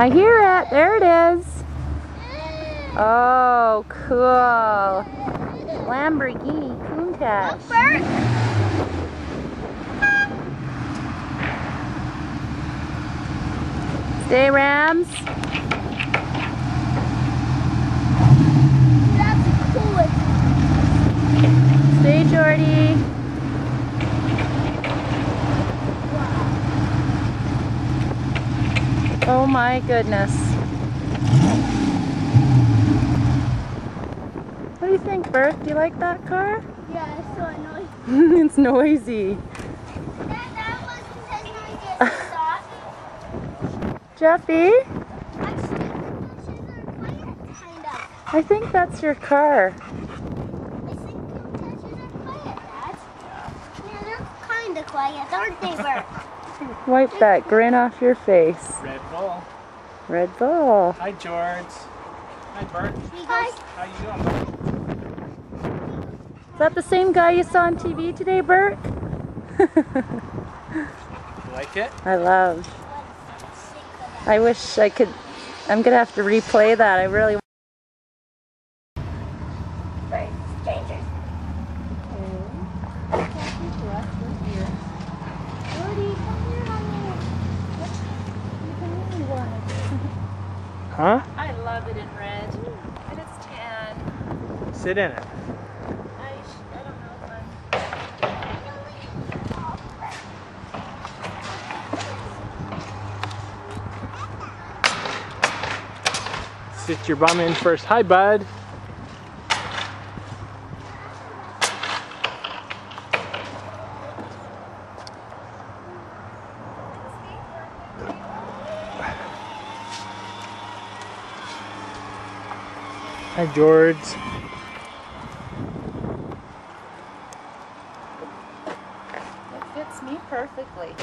I hear it. There it is. Oh, cool. Lamborghini Countach. Stay, Rams. That's the coolest. Stay, Jordy. Oh my goodness. What do you think, Bert? Do you like that car? Yeah, it's so annoying. it's noisy. That, noisy Jeffy. Actually, the are quiet, kind of. I think that's your car. I think the are quiet, Dad. Yeah, they're kind of quiet, aren't they, Bert? Wipe that grin off your face. Red Bull. Red Bull. Hi, George. Hi, Bert. Hi. How you doing. Is that the same guy you saw on TV today, Bert? You like it? I love. I wish I could. I'm gonna have to replay that. I really. Bert, strangers. Huh? I love it in red, and it's tan. Sit in it. I, I don't know if I'm. Sit your bum in first. Hi, bud. Hi, George. It fits me perfectly.